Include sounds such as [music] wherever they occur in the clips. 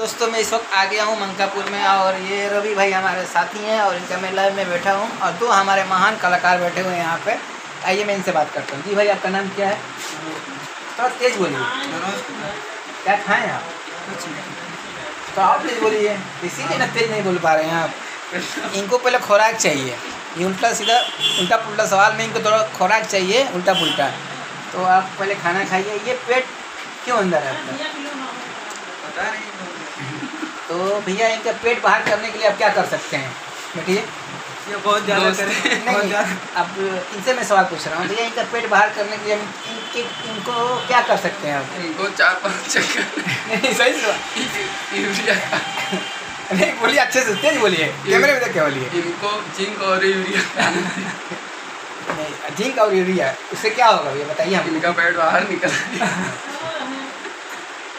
दोस्तों, मैं इस वक्त आ गया हूँ मंकापुर में और ये रवि भाई हमारे साथी हैं और इनका मैं लाइव में बैठा हूँ और दो हमारे महान कलाकार बैठे हुए हैं यहाँ पे। आइए, मैं इनसे बात करता हूँ। जी भाई, आपका नाम क्या है? थोड़ा तेज बोलिए। क्या खाएँ आप? तो आप तेज बोलिए। इसीलिए ना तेज नहीं बोल पा रहे हैं आप। इनको पहले खुराक चाहिए। ये उल्टा सीधा, उल्टा पुल्टा सवाल में इनको थोड़ा खुराक चाहिए, उल्टा पुल्टा। तो आप पहले खाना खाइए। ये पेट क्यों अंदर है आपका? तो भैया इनका पेट बाहर करने के लिए आप क्या कर सकते हैं? बैठिए ये बहुत ज़्यादा करें। बहुत ज़्यादा। अब इनसे मैं सवाल पूछ रहा हूँ। भैया इनका पेट बाहर करने के लिए हम इनके इनको क्या कर सकते हैं आप? इनको चार पाँच चक्कर। नहीं सही सवाल। यूरिया। नहीं बोलिए अच्छे से तेज बोलिए। कैमरे में देख के बोलिए। इनको जिंक और यूरिया। नहीं जिंक और यूरिया उससे क्या होगा भैया बताइए हम। इनका पेट बाहर निकल।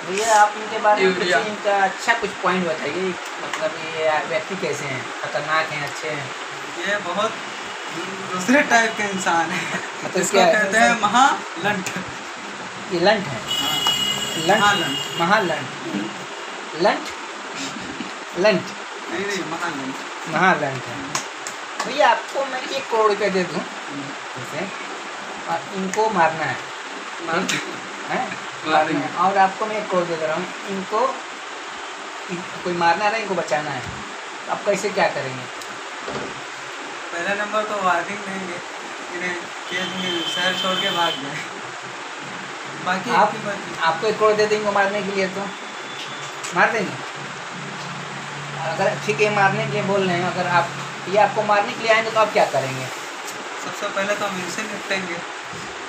भैया आप इनके बारे में कुछ इनका अच्छा कुछ पॉइंट बताइए मतलब ये व्यक्ति कैसे हैं खतरनाक हैं अच्छे हैं? ये बहुत दूसरे टाइप के इंसान है। मतलब इसको कहते हैं महालंठ। ये लंट है? लंट महालंठ। महालंट लंट लंट नहीं नहीं महालंठ। महालंट है। भैया आपको मैं एक करोड़ रुपये दे दूँ। जैसे और इनको। मारना है। और आपको मैं एक करोड़ दे रहा हूँ। इनको इन- कोई मारना है इनको बचाना है। आप कैसे क्या करेंगे? पहला नंबर तो वार्निंग देंगे। इन्हें केस में शहर छोड़ के भाग जाए बाकी आप आपको एक करोड़ दे देंगे मारने के लिए तो। मार देंगे? अगर ठीक है मारने के लिए बोल रहे हैं अगर आप ये आपको मारने के लिए आएँगे तो आप क्या करेंगे? सबसे पहले तो हम इनसे निपटेंगे।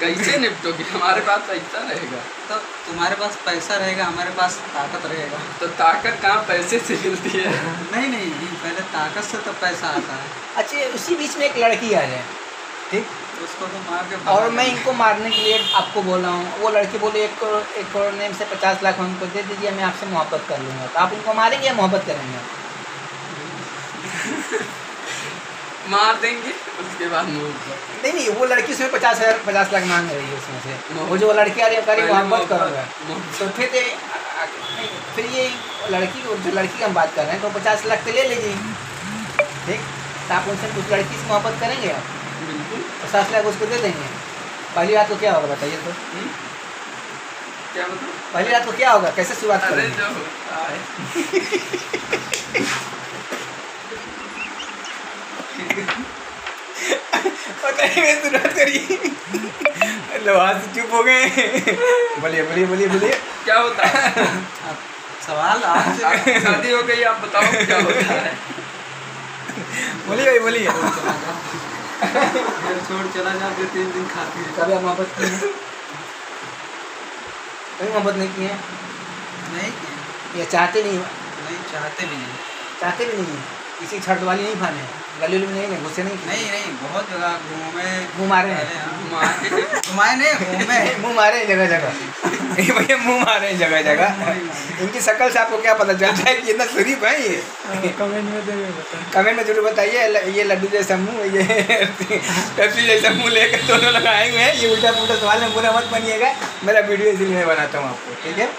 कैसे निपटोगे? हमारे पास पैसा रहेगा। तो तुम्हारे पास पैसा रहेगा हमारे पास ताकत रहेगा। तो ताकत कहाँ पैसे से मिलती है? नहीं नहीं नहीं पहले ताकत से तो पैसा आता है। अच्छा उसी बीच में एक लड़की आ जाए ठीक? उसको तो मार के और मैं इनको मारने के लिए आपको बोल रहा हूँ वो लड़की बोले एक करोड़ एक करोड़ नेम से पचास लाख हमको दे दीजिए मैं आपसे मोहब्बत कर लूँगा। तो आप इनको मारेंगे या मोहब्बत करेंगे? [laughs] मार देंगे उसके बाद नहीं नहीं वो लड़की उसमें पचास हज़ार पचास लाख मांग रही है उसमें से। वो जो लड़की आ रही है मोहब्बत मोहब्बत- करूँगा। तो फिर फिर ये लड़की जो लड़की की हम बात कर रहे हैं तो पचास लाख तो ले लीजिए। ठीक? तो आप उनसे उस लड़की से मोहब्बत करेंगे आप? बिल्कुल। पचास लाख उसको दे देंगे। पहली रात को क्या होगा बताइए तो। हम्म? क्या पहली रात को क्या होगा? कैसे शुरुआत अरे [laughs] करेंगे जो होता है बताइए मैं शुरुआत करिए लो चुप हो गए। बोलिए बोलिए बोलिए बोलिए। क्या होता है? सवाल आपसे शादी हो गई आप बताओ क्या होता है? बोलिए भाई बोलिए। घर छोड़ चला जा फिर तीन दिन खाती है। कभी आप मोहब्बत किए कभी मोहब्बत नहीं किए हैं? नहीं किया या चाहते नहीं नहीं चाहते भी नहीं। चाहते भी नहीं हैं किसी छठ वाली नहीं खाने। गली में नहीं नहीं घुसे नहीं नहीं नहीं बहुत जगह घूमे मुँह मारे हैं। अरे हाँ। घुमाए नहीं घूमे [laughs] मुँह मारे हैं जगह जगह। ये भैया मुँह मारे हैं जगह जगह। इनकी शक्ल से आपको क्या पता चल जाए कि इतना शरीफ है ये? कमेंट में कमेंट में ज़रूर बताइए ये लड्डू जैसा मुँह ये [laughs] पेप्सी जैसा मुँह लेकर दोनों लोग आए हुए हैं। ये उल्टा पुल्टा सवाल में बुरा मत बनिएगा। मेरा वीडियो इसलिए मैं बनाता हूँ आपको ठीक है?